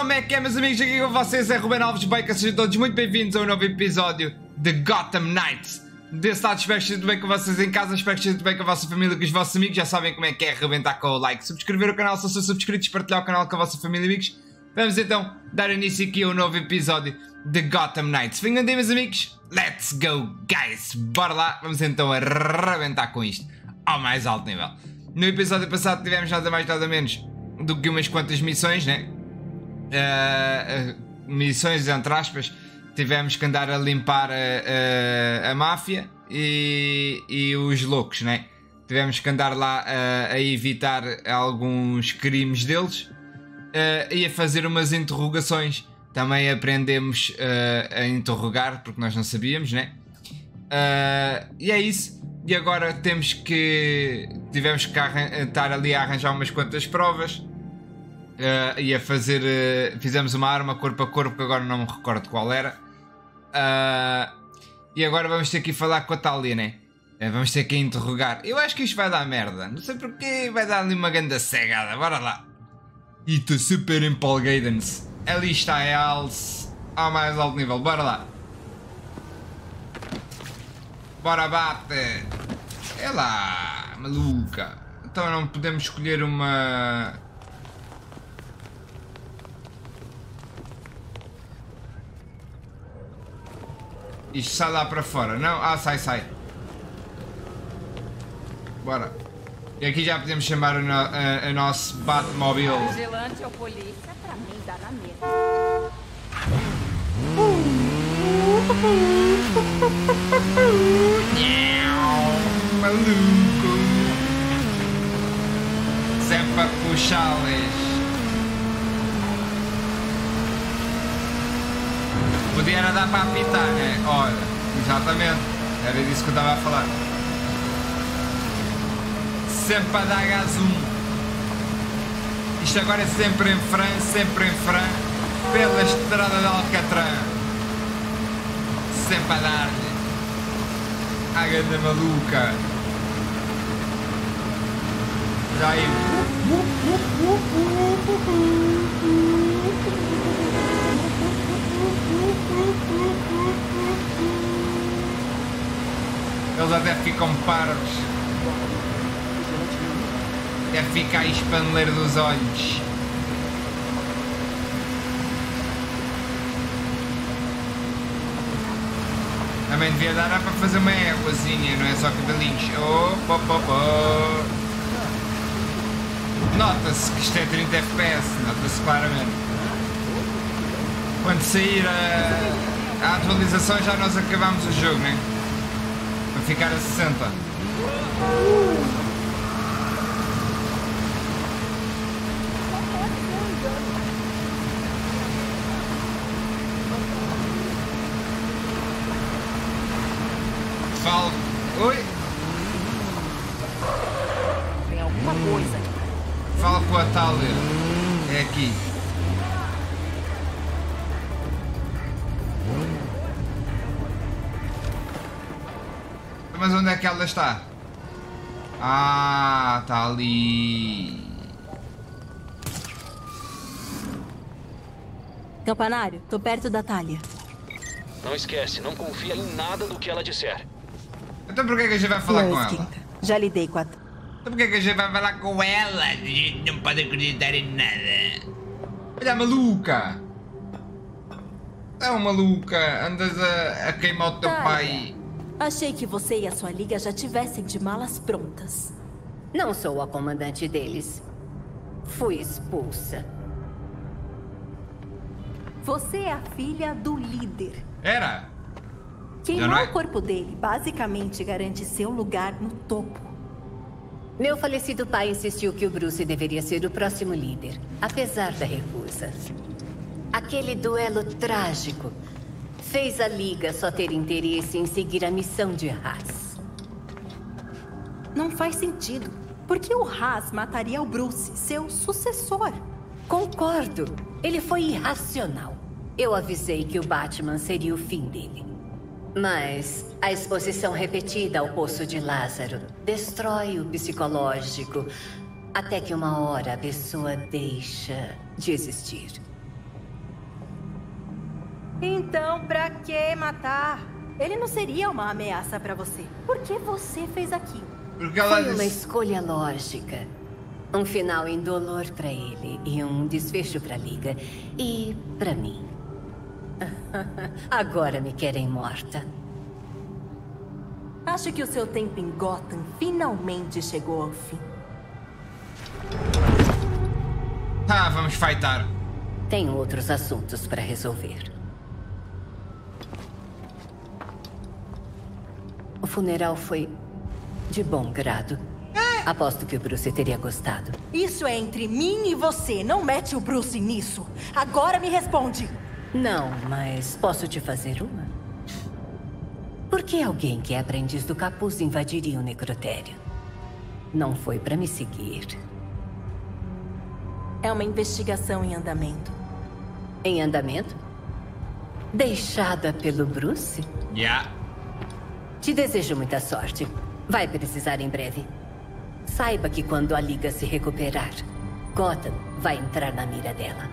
Como é que é, meus amigos? Aqui com vocês é Ruben Alves Bacon. Sejam todos muito bem-vindos a um novo episódio de Gotham Knights. Desse lado, espero que esteja bem com vocês em casa. Espero que esteja bem com a vossa família, com os vossos amigos. Já sabem como é que é arrebentar com o like, subscrever o canal se são subscritos, partilhar o canal com a vossa família e amigos. Vamos então dar início aqui a um novo episódio de Gotham Knights. Venham de meus amigos. Let's go, guys! Bora lá, vamos então arrebentar com isto ao mais alto nível. No episódio passado tivemos nada mais nada menos do que umas quantas missões, né? Uh, uh, missões entre aspas. Tivemos que andar a limpar a, a, a máfia e, e, os loucos, né? Tivemos que andar lá a, a evitar alguns crimes deles uh, e a fazer umas interrogações. Também aprendemos a interrogar porque nós não sabíamos, né? e é isso. E agora temos que. Tivemos que estar ali a arranjar umas quantas provas uh, e a fazer. Uh, fizemos uma arma corpo a corpo que agora não me recordo qual era. Uh, e agora vamos ter que ir falar com a Talia, né? Vamos ter que interrogar. Eu acho que isto vai dar merda. Não sei porquê, vai dar ali uma ganda cegada. Bora lá. E estou super empolgado-se. Ali está a Alice ao mais alto nível. Bora lá. Bora bate. É lá, maluca. Então não podemos escolher uma Isto sai lá para fora, não? Ah, sai, sai. Bora. E aqui já podemos chamar o, no, a, a nosso Batmobile. Vigilante ou polícia, pra mim dá na mesma. Maluco. Sempre a puxá-las. Podia era dar para apitar, né? Olha, exatamente. Era disso que eu estava a falar. Sempre a dar gás 1. Isto agora é sempre em Fran, sempre em Fran, pela estrada de Alcatrã. Sempre a dar-lhe. A grande maluca. Já aí. Eles até ficam parvos. Deve ficar espaneleiro dos olhos. Também devia dar para fazer uma éguazinha, não é só cabelinhos. Oh. Nota-se que isto é 30 FPS, nota-se claramente. Quando sair a, a atualização já nós acabamos o jogo, né? Para ficar a 60. É está? Ah, está ali. Campanário, tô perto da Talha. Não esquece, não confia em nada do que ela disser. Então por que, que a gente vai falar não com esquenta. ela? Já lidei com a... Então por que, que a gente vai falar com ela? A gente não pode acreditar em nada. Olha a maluca! É uma maluca, andas a, a queimar o teu Talha, pai. Achei que você e a sua liga já tivessem de malas prontas. Não sou a comandante deles. Fui expulsa. Você é a filha do líder. Era? Queimar não é? o corpo dele basicamente garante seu lugar no topo. Meu falecido pai insistiu que o Bruce deveria ser o próximo líder, apesar da recusa. Aquele duelo trágico fez a Liga só ter interesse em seguir a missão de Haas. Não faz sentido. Porque o Haas mataria o Bruce, seu sucessor. Concordo. Ele foi irracional. Eu avisei que o Batman seria o fim dele. Mas a exposição repetida ao Poço de Lázaro destrói o psicológico até que uma hora a pessoa deixa de existir. Então, pra que matar? Ele não seria uma ameaça pra você. Por que você fez aquilo? Porque ela Foi uma escolha lógica. Um final indolor pra ele e um desfecho pra Liga. E pra mim. Agora me querem morta. Acho que o seu tempo em Gotham finalmente chegou ao fim. Tá, vamos fightar. Tenho outros assuntos pra resolver. O funeral foi de bom grado. Aposto que o Bruce teria gostado. Isso é entre mim e você. Não mete o Bruce nisso. Agora me responde. Não, mas posso te fazer uma? Por que alguém que é aprendiz do capuz invadiria o necrotério? Não foi pra me seguir. É uma investigação em andamento. Em andamento? Deixada pelo Bruce? Yeah. Te desejo muita sorte. Vai precisar em breve. Saiba que quando a Liga se recuperar, Gotham vai entrar na mira dela.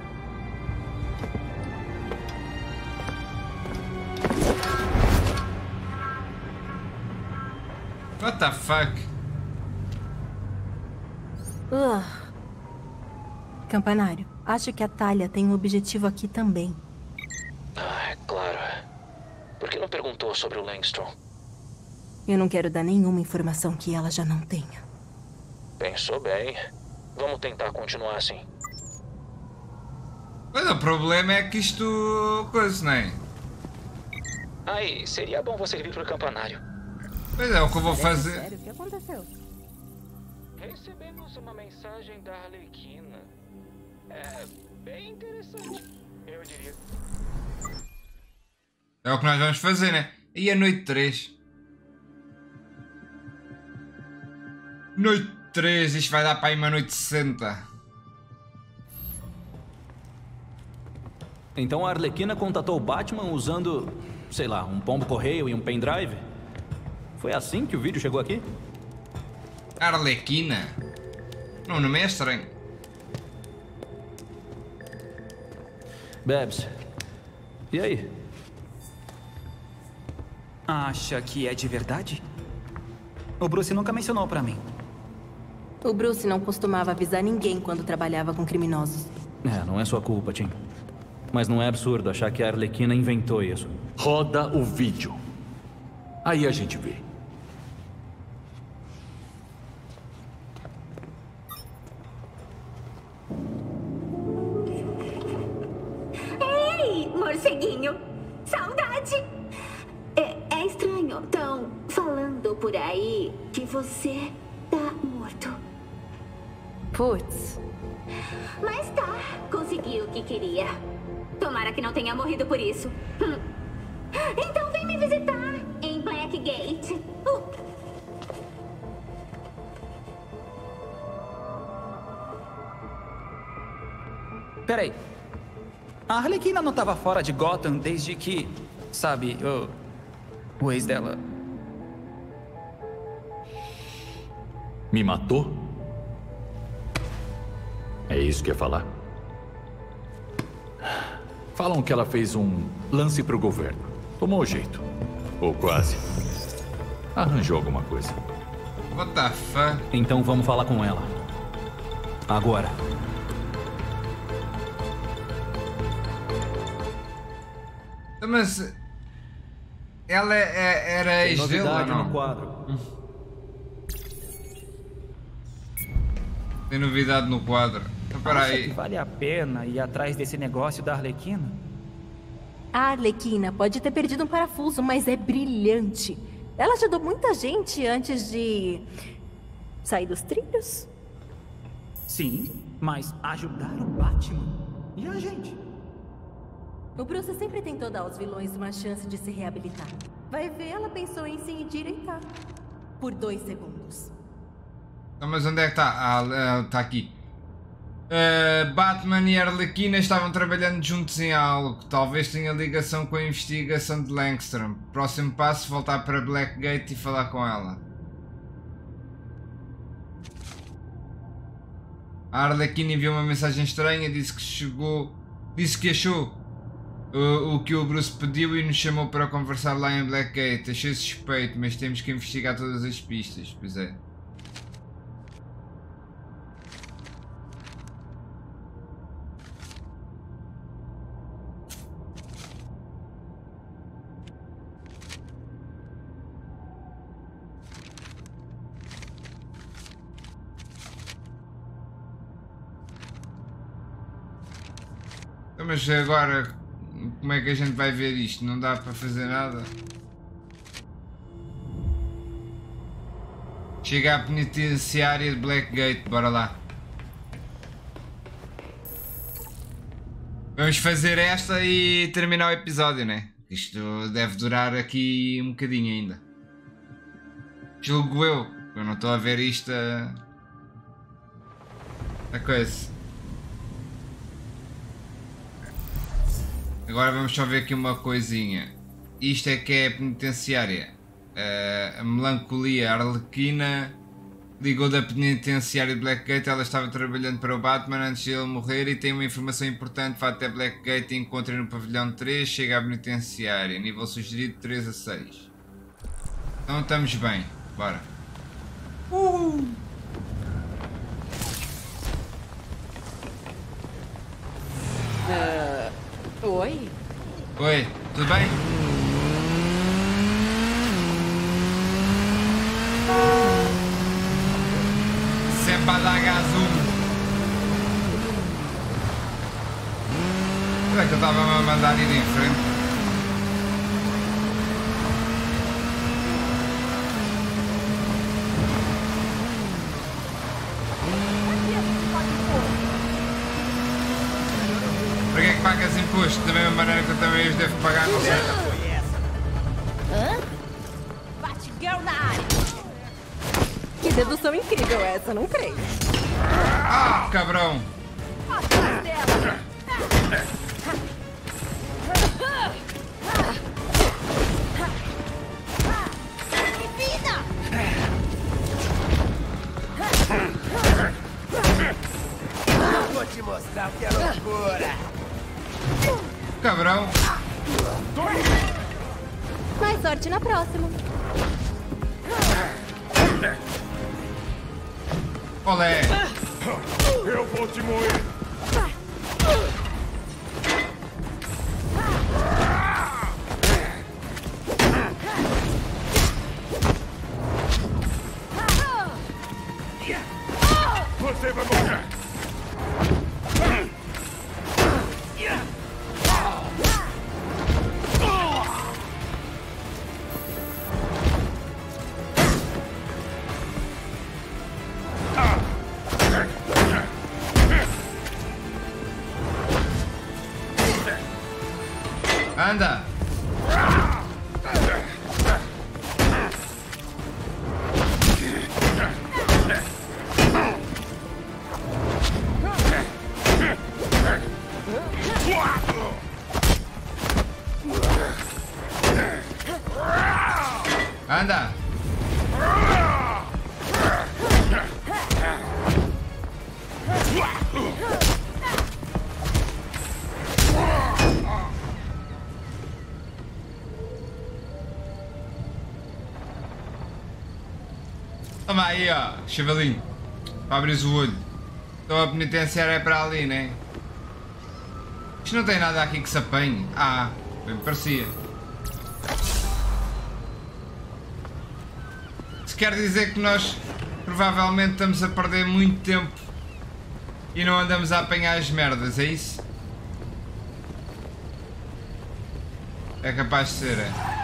What the fuck? Ugh. Campanário, acho que a Talia tem um objetivo aqui também. Ah, é claro. Por que não perguntou sobre o Langstrom? Eu não quero dar nenhuma informação que ela já não tenha. Pensou bem. Vamos tentar continuar assim. Pois o problema é que isto. coisa, não é? Aí, seria bom você vir pro campanário. Pois é, o que eu vou fazer. Sério, o que aconteceu? Recebemos uma mensagem da Arlequina. É bem interessante, eu diria. É o que nós vamos fazer, né? E a noite 3. Noite 3, isto vai dar para ir uma noite 60. Então a Arlequina contatou o Batman usando, sei lá, um pombo correio e um pendrive? Foi assim que o vídeo chegou aqui? Arlequina? Não, não é estranho. Babs. E aí? Acha que é de verdade? O Bruce nunca mencionou pra mim. O Bruce não costumava avisar ninguém quando trabalhava com criminosos. É, não é sua culpa, Tim. Mas não é absurdo achar que a Arlequina inventou isso. Roda o vídeo. Aí a gente vê. Isso. Hum. Então vem me visitar em Blackgate. Uh, Peraí. A Arlequina não tava fora de Gotham desde que. Sabe, o. O ex dela. Me matou? É isso que ia falar? Falam que ela fez um lance pro governo. Tomou jeito. Ou quase. Arranjou alguma coisa. What the fuck? Então vamos falar com ela. Agora. Mas. Ela é- é- era Tem ex ou novidade no não? quadro. Tem novidade no quadro. Então, Acha peraí. que vale a pena ir atrás desse negócio da Arlequina? A Arlequina pode ter perdido um parafuso, mas é brilhante. Ela ajudou muita gente antes de sair dos trilhos. Sim, mas ajudar o Batman? E a gente? O Bruce sempre tentou dar aos vilões uma chance de se reabilitar. Vai ver, ela pensou em se endireitar. Por dois segundos. Então, mas onde é que está? Ah, está aqui. Uh, Batman e Arlequina estavam trabalhando juntos em algo. Talvez tenha ligação com a investigação de Langstrom. Próximo passo, voltar para Blackgate e falar com ela. A Arlequina enviou uma mensagem estranha, disse que chegou. Disse que achou O, o que o Bruce pediu e nos chamou para conversar lá em Blackgate. Achei suspeito, mas temos que investigar todas as pistas. Pois é. Mas agora, como é que a gente vai ver isto? Não dá para fazer nada? Chega à penitenciária de Blackgate, bora lá. Vamos fazer esta e terminar o episódio, né? Isto deve durar aqui um bocadinho ainda. Julgo eu, eu não estou a ver isto a... a coisa. Agora vamos só ver aqui uma coisinha. Isto é que é a penitenciária. Uh, a melancolia arlequina ligou da penitenciária de Blackgate. Ela estava trabalhando para o Batman antes de ele morrer e tem uma informação importante. Vá até Blackgate encontra no pavilhão 3. Chega à penitenciária. Nível sugerido 3 a 6. Então estamos bem. Bora. Uhul. Ah, oi? Oi, tudo bem? Sempre a dar gás. Será que eu estava a mandar ir em frente? Para que é que pagas imposto? Da mesma maneira que eu também os devo pagar, não sei. Batgirl na área. Que dedução incrível essa, não creio. Ah, cabrão! Atrás dela. Vou te mostrar o que é loucura. Cabrão! Mais sorte na próxima. Olé! Eu vou te moer. Aí, ó, chavalinho. Para abrir o olho. Então a penitenciária é para ali, né? Isto não tem nada aqui que se apanhe. Ah, bem parecia. Isso quer dizer que nós provavelmente estamos a perder muito tempo e não andamos a apanhar as merdas, é isso? É capaz de ser, é?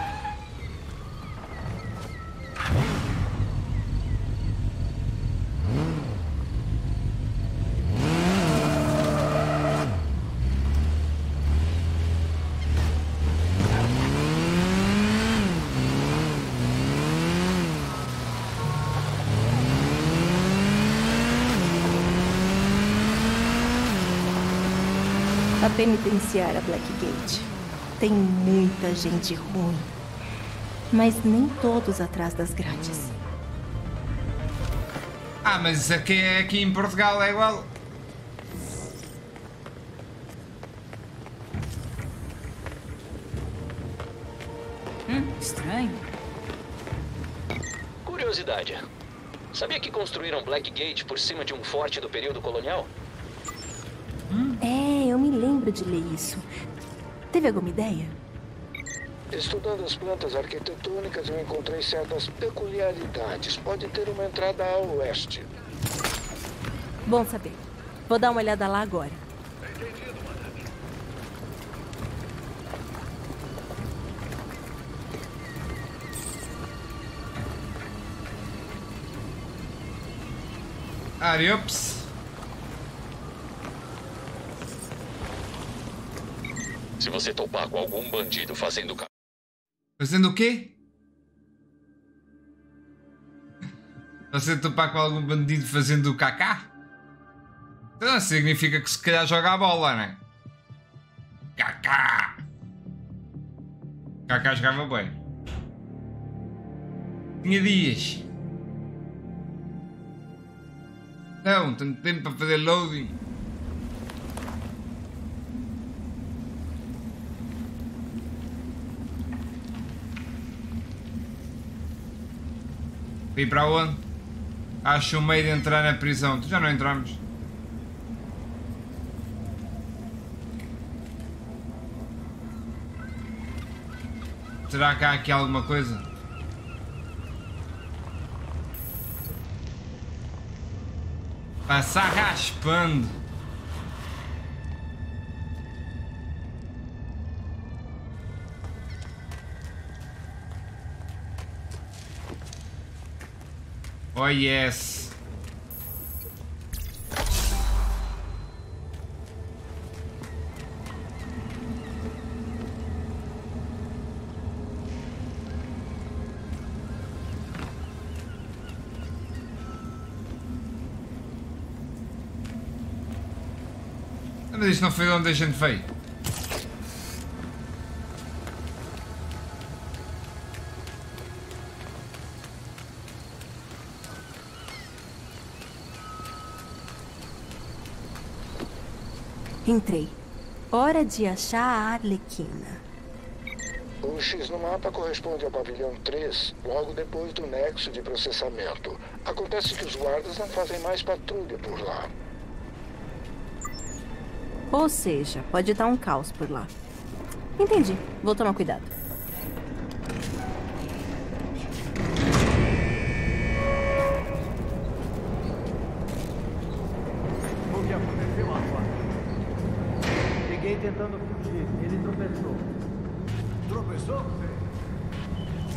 Penitenciária Blackgate tem muita gente ruim. Mas nem todos atrás das grades. Ah, mas aqui, aqui em Portugal é igual. Hum, estranho. Curiosidade. Sabia que construíram Blackgate por cima de um forte do período colonial? Lembro de ler isso. Teve alguma ideia? Estudando as plantas arquitetônicas, eu encontrei certas peculiaridades. Pode ter uma entrada a oeste. Bom saber. Vou dar uma olhada lá agora. Ariops. Se você topar com algum bandido fazendo Fazendo o quê? Você topar com algum bandido fazendo o cacá? Então significa que se calhar joga a bola, né? Cacá! Cacá jogava bem. Tinha dias. Não, tanto tempo para fazer loading. Vim para onde? Acho o meio de entrar na prisão. Tu já não entramos. Será que há aqui alguma coisa? Passar raspando. Oh yes. Mas isto não foi de onde a gente veio. Entrei. Hora de achar a Arlequina. O X no mapa corresponde ao pavilhão 3, logo depois do nexo de processamento. Acontece que os guardas não fazem mais patrulha por lá. Ou seja, pode estar um caos por lá. Entendi. Vou tomar cuidado.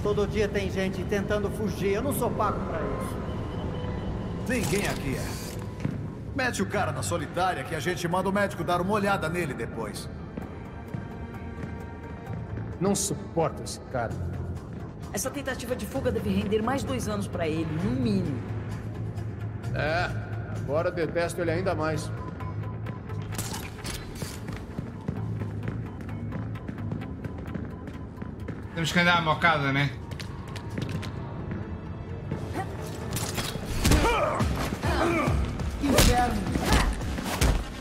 Todo dia tem gente tentando fugir. Eu não sou pago pra isso. Ninguém aqui é. Mete o cara na solitária que a gente manda o médico dar uma olhada nele depois. Não suporto esse cara. Essa tentativa de fuga deve render mais dois anos pra ele, no mínimo. É, agora detesto ele ainda mais. Temos que andar à mocada, né? Inferno!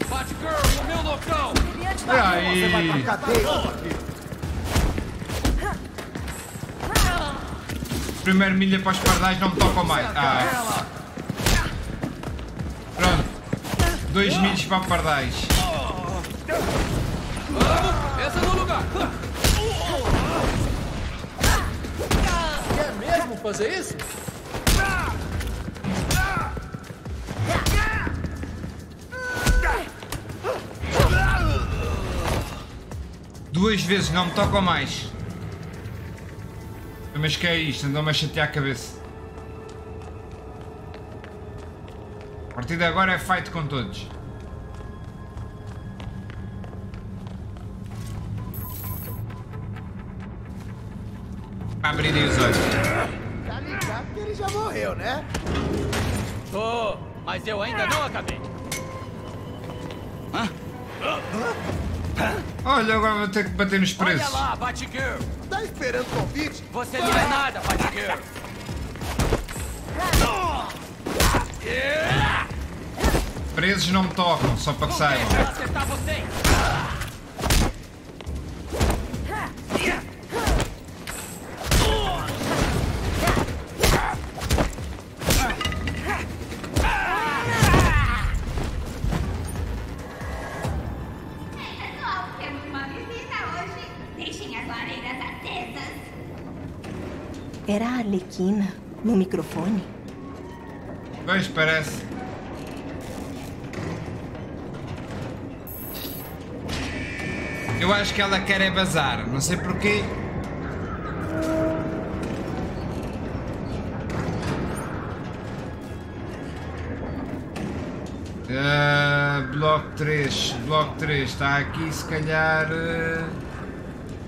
Batgirl, no meu local! Aí. Você vai pra cadeia. Primeiro milha para os pardais não me tocam mais. Ah. Pronto. Dois milhas para pardais. Esse é no lugar! Fazer isso? Duas vezes não me tocam mais. Mas que é isto? Andou-me a chatear a cabeça. A partir de agora é fight com todos. Abrirem os olhos. Tá ligado que ele já morreu, né? Tô, mas eu ainda não acabei. Olha, agora vou ter que bater nos Olha preços. lá, Batgirl! Tá esperando convite? Você não é nada, Batgirl! Presos não me tocam, só para que saibam. Arlequina no microfone? Pois, parece. Eu acho que ela quer é bazar, não sei porquê. Ah, bloco 3, bloco 3 está aqui, se calhar ah,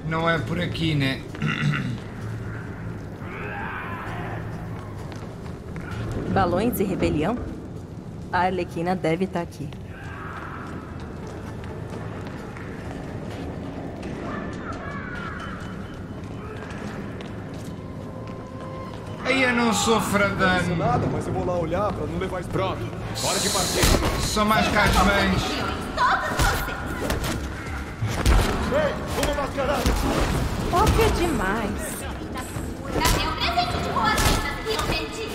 não é por aqui, né? Balões e rebelião? A Arlequina deve estar aqui. Aí eu não sofra Não dano. nada, mas eu vou lá olhar pra não levar. Pronto, hora de partir. São mais casmães. Ei, vamos mascarar! Óbvio é demais. Cadê o presente de boas-vindas que eu pedi?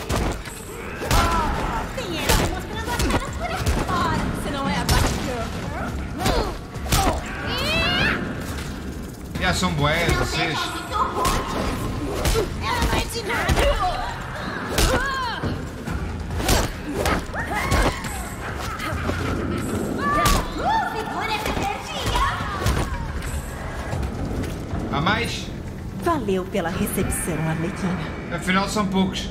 São boés, vocês. Ela não é de nada. Segura essa energia. Há mais? Valeu pela recepção, Arlequina. Afinal são poucos.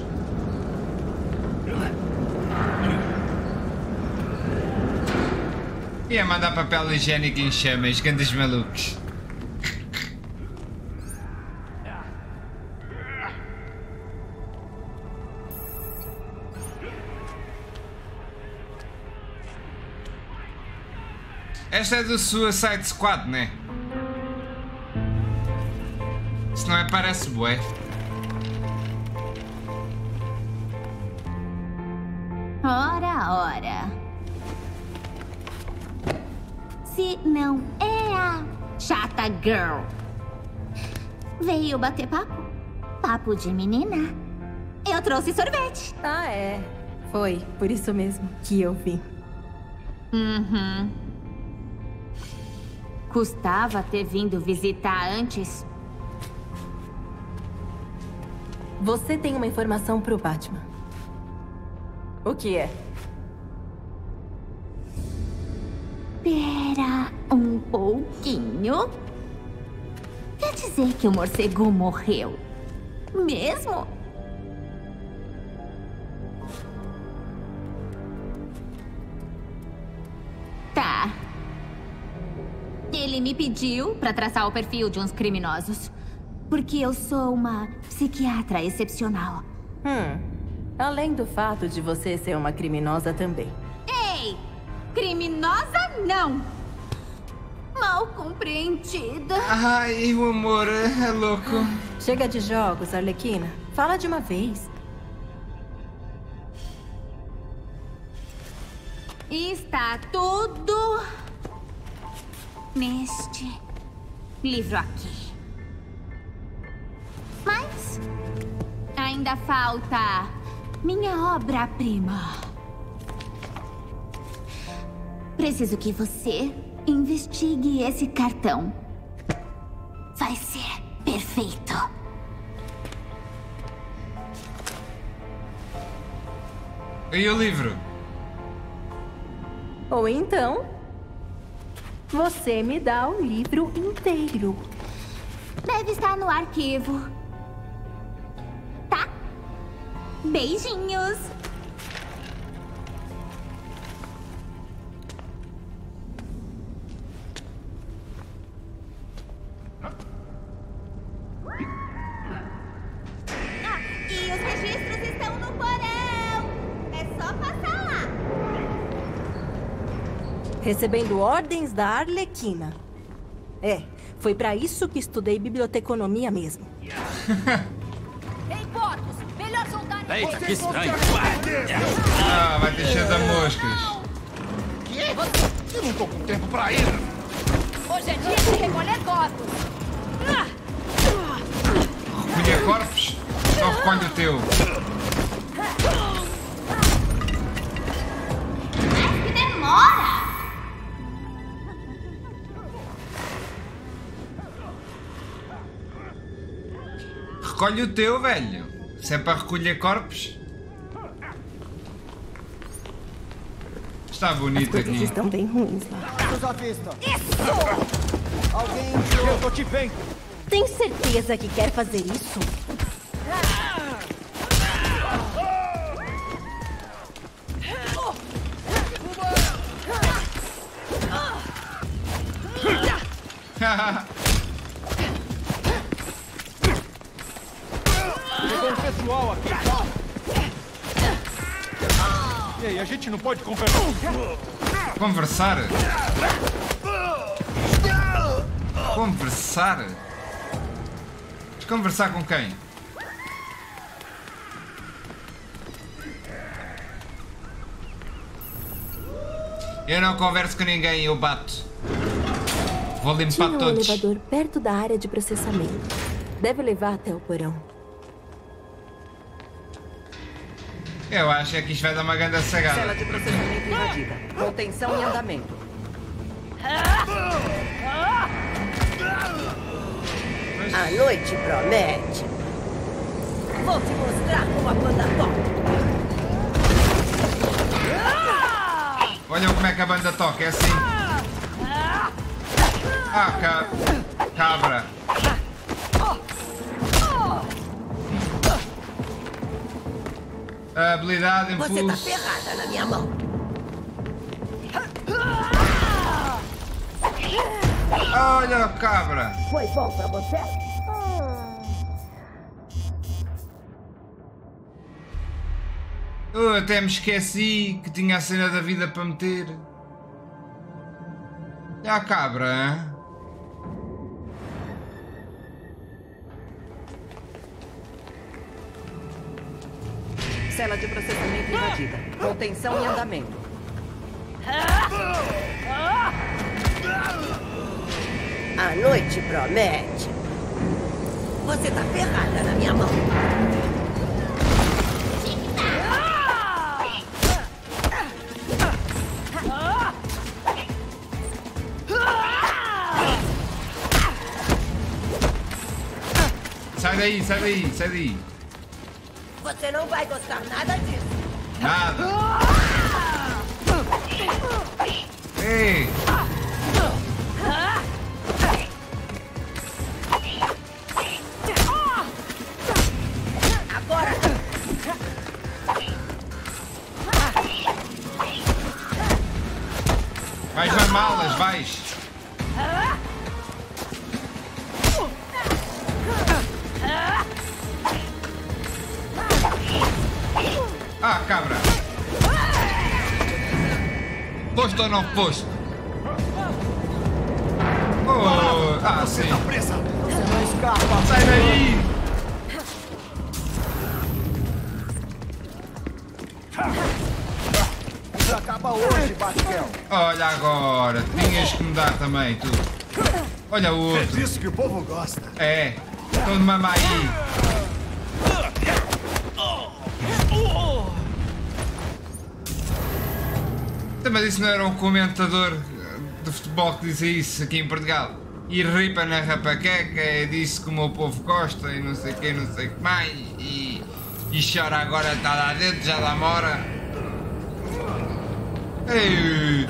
Ia mandar papel higiênico em chamas, grandes malucos. Esta é do Suicide Squad, né? Se não é, parece bué. Ora, ora. Se não é a chata girl. Veio bater papo? Papo de menina. Eu trouxe sorvete. Ah, é. Foi, por isso mesmo que eu vim. Uhum. Custava ter vindo visitar antes. Você tem uma informação pro Batman. O que é? Pera um pouquinho. Quer dizer que o morcego morreu? Mesmo? Me pediu pra traçar o perfil de uns criminosos. Porque eu sou uma psiquiatra excepcional. Hum. Além do fato de você ser uma criminosa também. Ei! Criminosa não! Mal compreendida. Ai, o amor é louco. Chega de jogos, Arlequina. Fala de uma vez. Está tudo neste livro aqui. Mas ainda falta minha obra-prima. Preciso que você investigue esse cartão. Vai ser perfeito. E o livro? Ou então, você me dá o livro inteiro. Deve estar no arquivo. Tá? Beijinhos. Recebendo ordens da Arlequina. É, foi pra isso que estudei biblioteconomia mesmo. Ei, Portos, melhor soltar Eita, que estranho. Ah, vai ter cheio de moscas. Que? Eu não tô com tempo pra ir. Hoje é dia de recolher corpos. Ah! Recolher corpos? Só recolhe o teu. Recolhe o teu, velho. Se é para recolher corpos. Está bonito aqui. estão bem ruins lá. Os à vista. Isso! Alguém Eu tô te vendo. Tem certeza que quer fazer isso? Chegou um pessoal aqui. E aí, a gente não pode conversar? Conversar? Conversar? Conversar com quem? Eu não converso com ninguém, eu bato. Vou Tinha limpar um todos. elevador perto da área de processamento. Deve levar até o porão. Eu acho é que isto vai dar uma grande Cela sagada. de processamento invadida. Contenção em andamento. A noite promete. Vou te mostrar como a banda toca. Olha como é que a banda toca, é assim. Ah, ca... cabra. A habilidade, Você tá impulso. ferrada na minha mão. Olha, cabra. Foi bom pra você? Eu até me esqueci que tinha a cena da vida para meter. A cabra, hein? Cela de processamento invadida. Contenção em andamento. A noite promete. Você tá ferrada na minha mão. Sai daí, sai daí, sai daí. Você não vai gostar nada disso. Nada. Ei! Agora. Vais mamá-las, vais! Ah, ou não posto? Oh, ah, sim. Você não escapa. Sai daí! Acaba hoje, Basquel. Olha agora, tinhas que me dar também, tu. Olha o É outro. disso que o povo gosta. É, estão de mamar aí. Mas isso não era um comentador de futebol que dizia isso aqui em Portugal. E ripa na rapaqueca, e disse como o povo gosta e não sei o que, não sei o que mais. E, e chora agora, está lá dentro, já lá mora. Ei.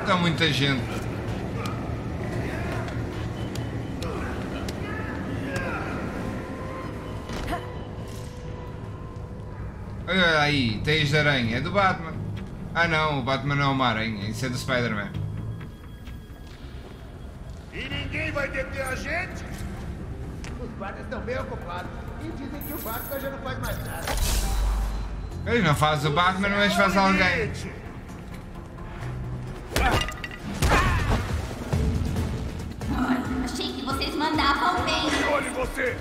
Está muita gente. Olha aí, teias de aranha. É do Batman. Ah não, o Batman não é uma aranha. Isso é do Spider-Man. E ninguém vai deter a gente? Os guardas estão bem ocupados. E dizem que o Batman já não faz mais nada. Ele não faz o Batman, mas faz alguém. Achei que vocês mandavam bem. Olhe você!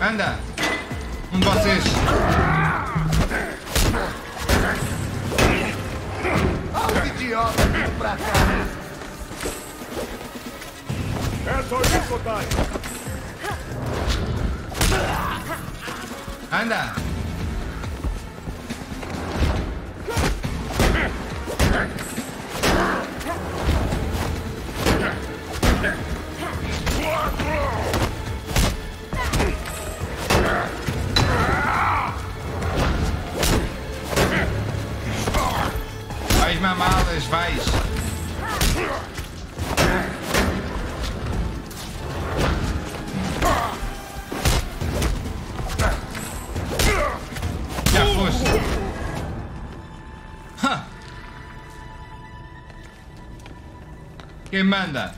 Anda! Um de vocês! Olha os idiotas pra cá! É só isso, otário! Anda! Malas, vais. Já foste. Quem manda?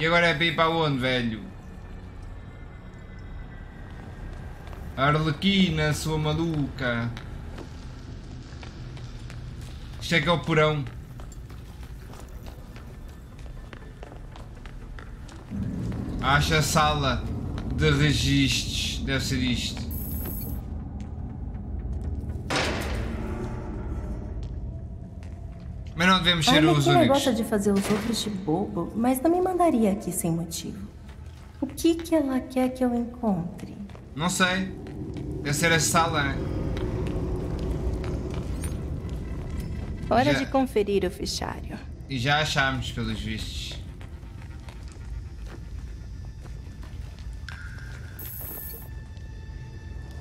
E agora é ir para onde, velho? Arlequina, sua maluca. É que é o porão. Acha a sala de registros. Deve ser isto. Mas não devemos ser A os únicos. gosta de fazer os outros de bobo, mas não me mandaria aqui sem motivo. O que que ela quer que eu encontre? Não sei. Deve ser a sala, né? Hora Já- de conferir o fichário. E já achámos, pelos vistos.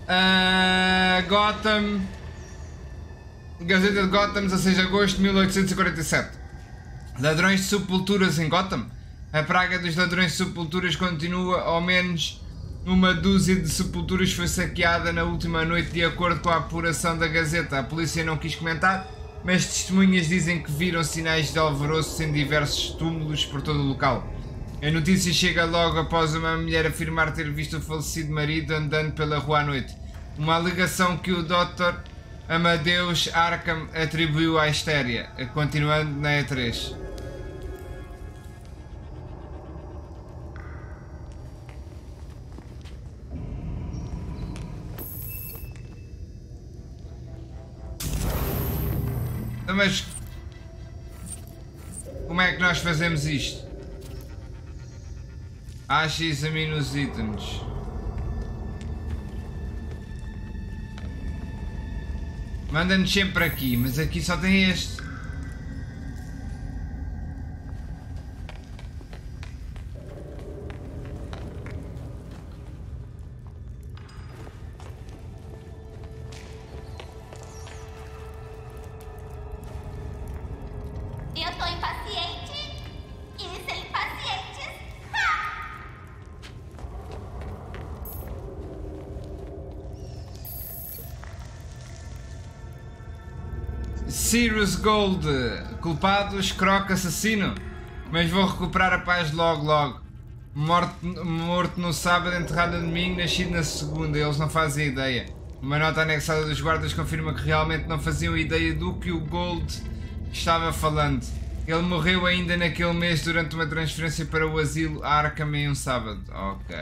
Ah, Gotham. Gazeta de Gotham, 16 de agosto de 1847. Ladrões de sepulturas em Gotham? A praga dos ladrões de sepulturas continua, ao menos uma dúzia de sepulturas foi saqueada na última noite, de acordo com a apuração da Gazeta. A polícia não quis comentar, mas testemunhas dizem que viram sinais de alvoroço em diversos túmulos por todo o local. A notícia chega logo após uma mulher afirmar ter visto o falecido marido andando pela rua à noite. Uma alegação que o Dr. Amadeus Arkham atribuiu à histéria, continuando na E3. Mas como é que nós fazemos isto? Acha e examina os itens. Manda-nos sempre aqui, mas aqui só tem este. Sirius Gold, culpado, escroque, assassino. Mas vou recuperar a paz logo, logo. Morto, morto no sábado, enterrado no domingo, nascido na segunda. Eles não fazem ideia. Uma nota anexada dos guardas confirma que realmente não faziam ideia do que o Gold estava falando. Ele morreu ainda naquele mês durante uma transferência para o asilo Arkham em um sábado. Ok.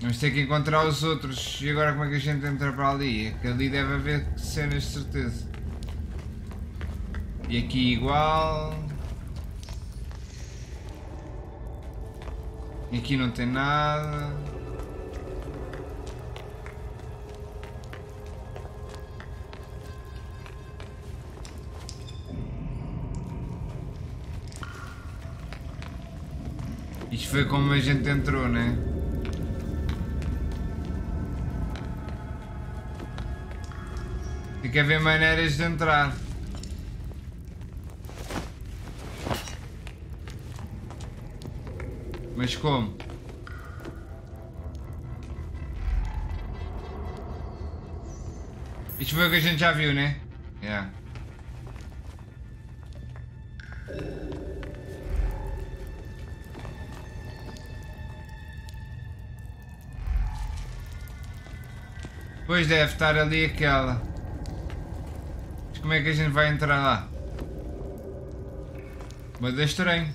Vamos ter que encontrar os outros. E agora como é que a gente entra para ali? É ali deve haver cenas de certeza. E aqui igual. E aqui não tem nada. Isto foi como a gente entrou, né? Tem que haver maneiras de entrar. Mas como? Isto foi o que a gente já viu, né? Yeah. Pois deve estar ali aquela. Como é que a gente vai entrar lá? Mas é estranho.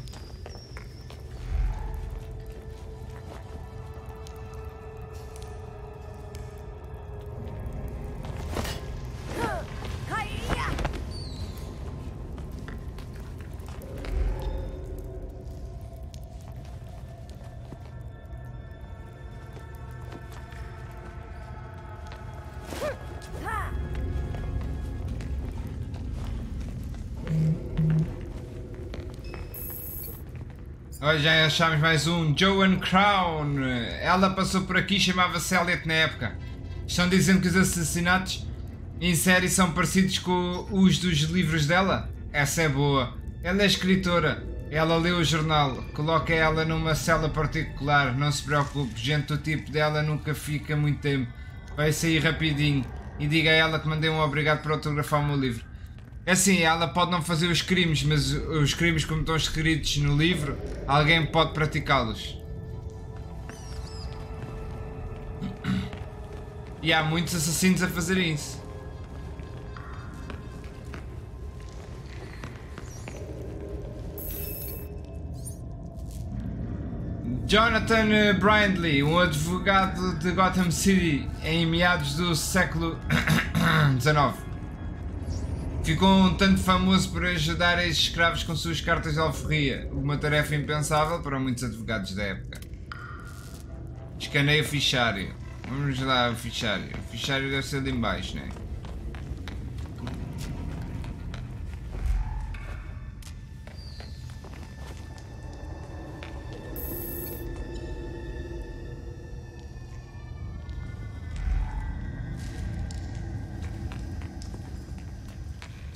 Olha, já achámos mais um. Joan Crown. Ela passou por aqui chamava-se Elliot na época. Estão dizendo que os assassinatos em série são parecidos com os dos livros dela? Essa é boa. Ela é escritora. Ela lê o jornal. Coloca ela numa cela particular. Não se preocupe. Gente do tipo dela nunca fica muito tempo. Vai sair rapidinho. E diga a ela que mandei um obrigado por autografar o meu livro. É assim, ela pode não fazer os crimes, mas os crimes como estão escritos no livro, alguém pode praticá-los. E há muitos assassinos a fazerem isso. Jonathan Brindley, um advogado de Gotham City em meados do século XIX. Ficou um tanto famoso por ajudar ex-escravos com suas cartas de alforria, uma tarefa impensável para muitos advogados da época. Escaneio o fichário. Vamos lá, o fichário. O fichário deve ser ali embaixo, né?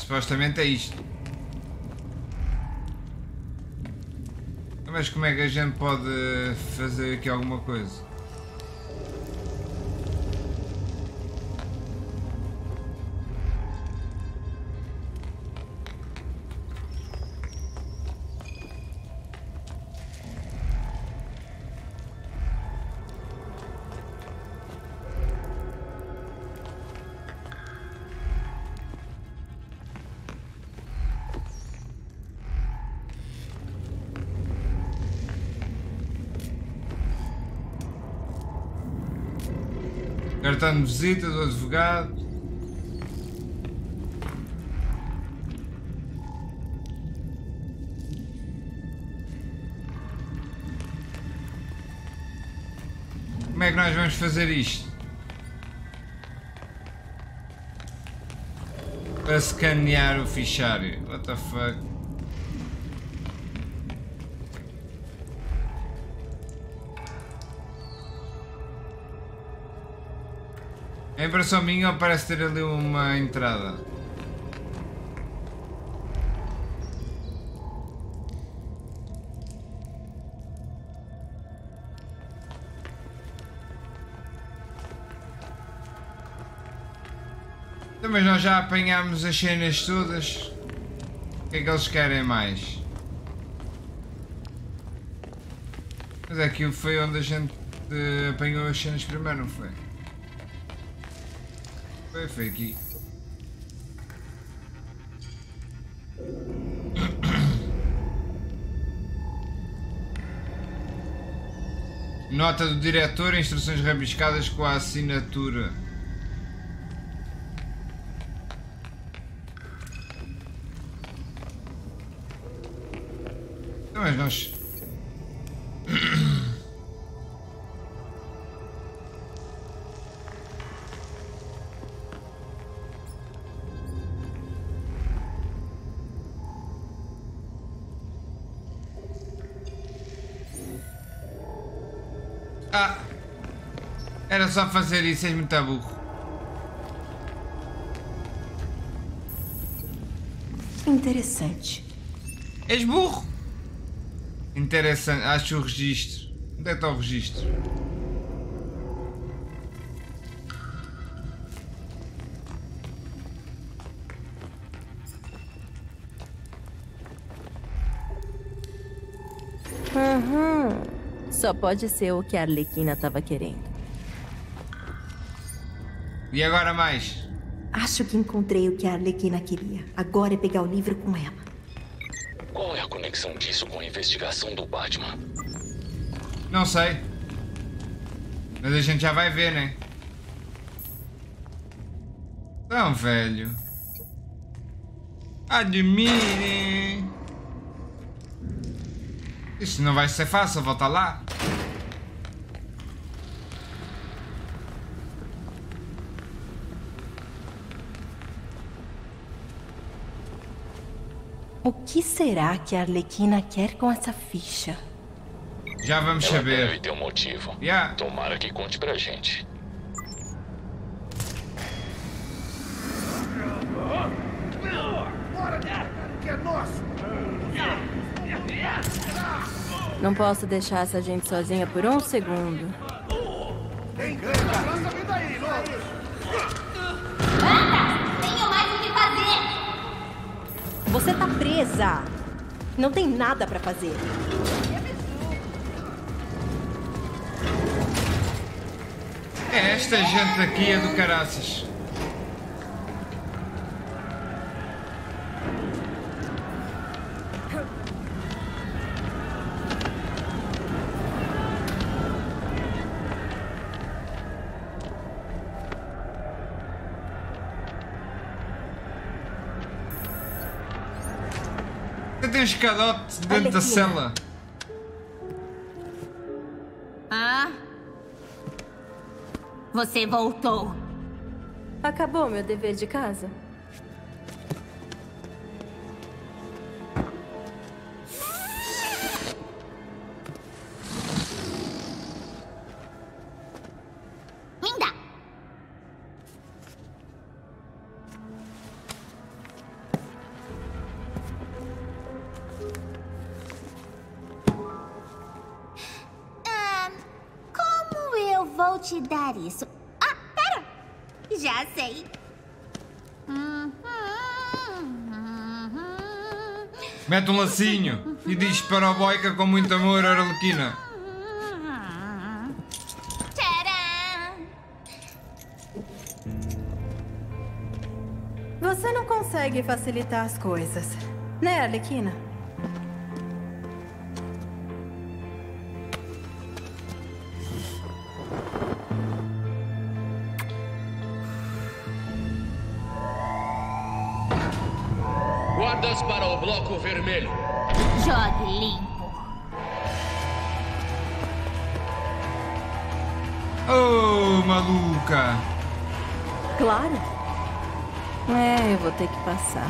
Supostamente é isto. Mas como é que a gente pode fazer aqui alguma coisa? De visita do advogado. Como é que nós vamos fazer isto? Para escanear o fichário. What the fuck? A impressão minha parece ter ali uma entrada. Mas nós já apanhámos as cenas todas. O que é que eles querem mais? Mas aquilo foi onde a gente eh, apanhou as cenas primeiro, não foi? Aqui. Nota do diretor, instruções rabiscadas com a assinatura. Então, mas nós... Só fazer isso, és muito burro. Interessante. És burro! Interessante, acho o registro. Onde é que está o registro? Uhum. Só pode ser o que a Arlequina estava querendo. E agora mais? Acho que encontrei o que a Arlequina queria. Agora é pegar o livro com ela. Qual é a conexão disso com a investigação do Batman? Não sei. Mas a gente já vai ver, né? Então, velho. Admire. Isso não vai ser fácil voltar lá. O que será que a Arlequina quer com essa ficha? Já vamos Ela saber. deve ter um motivo. Yeah. Tomara que conte pra gente. Não posso deixar essa gente sozinha por um segundo. Tem grande nossa vida aí, louco! Tenho mais o que fazer! Você tá presa. Não tem nada pra fazer. É, esta gente aqui é do caraças. Tem um escadote dentro Olha da aqui. cela. Ah? Você voltou. Acabou meu dever de casa? Mete um lacinho e diz para o boica com muito amor, Arlequina. Você não consegue facilitar as coisas. Né, Arlequina? Vermelho. Jogue limpo. Oh, maluca! Claro. É, eu vou ter que passar.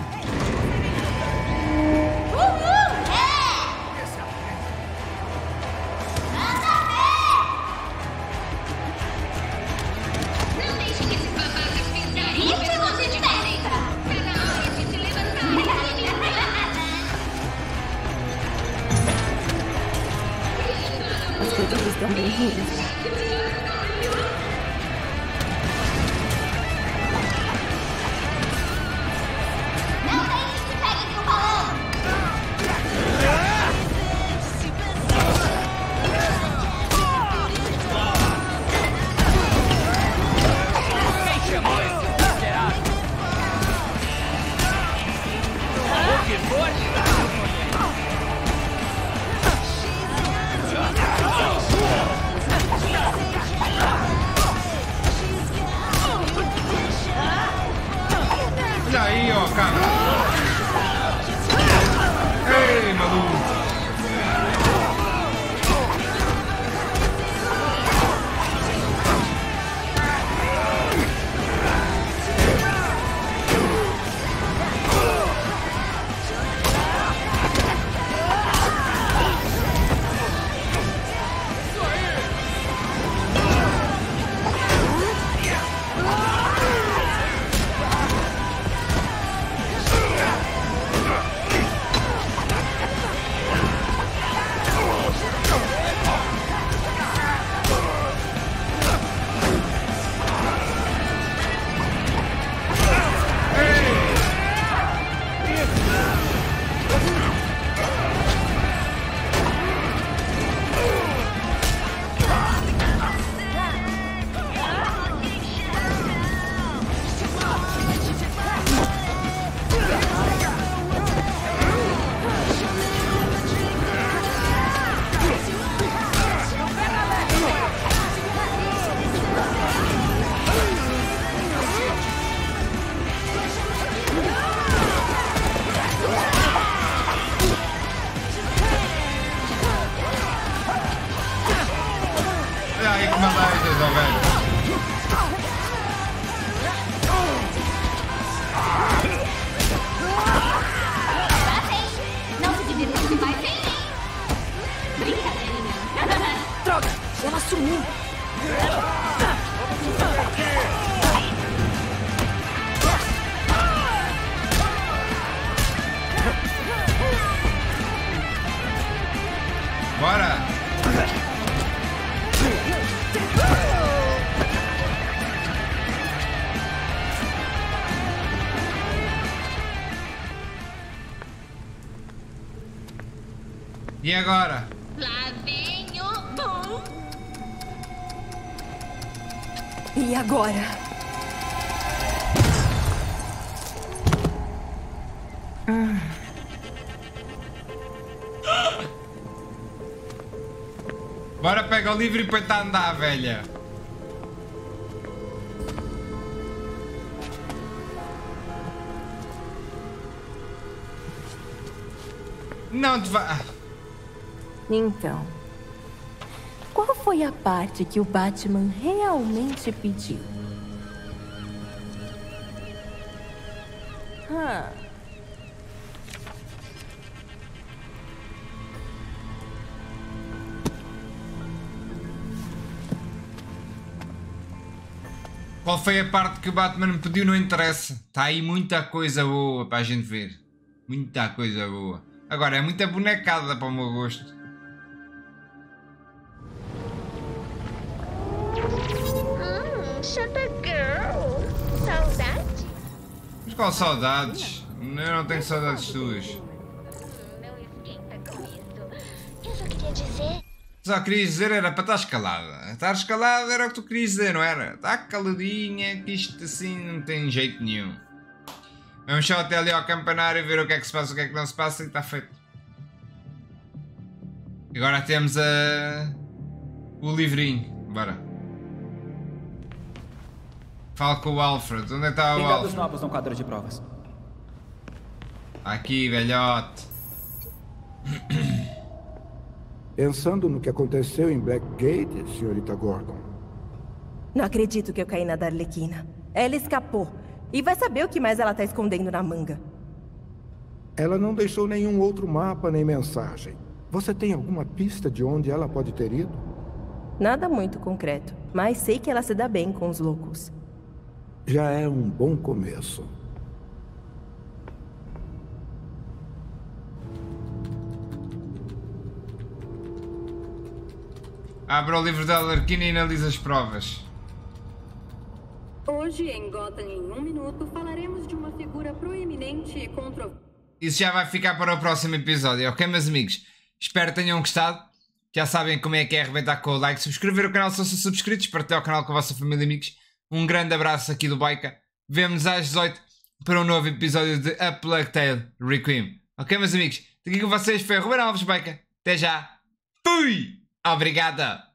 E agora? Lá vem o bom. E agora? Ah. Bora pegar o livro e põe a andar, velha. Não te vai. Então, qual foi a parte que o Batman realmente pediu? Ah. Qual foi a parte que o Batman pediu? Não interessa. Está aí muita coisa boa para a gente ver. Muita coisa boa. Agora, é muita bonecada para o meu gosto. Hum, Girl. Saudade? Mas qual saudades? Eu não tenho saudades tuas. Queria dizer. Só querias dizer era para estar escalada. Estar escalada era o que tu querias dizer, não era? Está caladinha, que isto assim não tem jeito nenhum. Vamos só até ali ao campanário ver o que é que se passa, o que é que não se passa e está feito. Agora temos a... o livrinho. Bora. Fala com o Alfred. Onde é que está o Tem dados Alfred? novos no quadro de provas. Aqui, velhote. Pensando no que aconteceu em Blackgate, senhorita Gordon. Não acredito que eu caí na da Arlequina. Ela escapou. E vai saber o que mais ela tá escondendo na manga. Ela não deixou nenhum outro mapa nem mensagem. Você tem alguma pista de onde ela pode ter ido? Nada muito concreto, mas sei que ela se dá bem com os loucos. Já é um bom começo. Abra o livro da Alarquina e analisa as provas. Hoje, em Gotham em um minuto, falaremos de uma figura proeminente e controversa. Isso já vai ficar para o próximo episódio, ok, meus amigos? Espero que tenham gostado. Já sabem como é que é arrebentar com o like, subscrever o canal se não são subscritos, partilhar o canal com a vossa família e amigos. Um grande abraço aqui do Baika. Vemo-nos às 18 para um novo episódio de A Plague Tale Requiem. Ok, meus amigos? Aqui com vocês foi Ruben Alves Baika. Até já. Fui! Obrigada!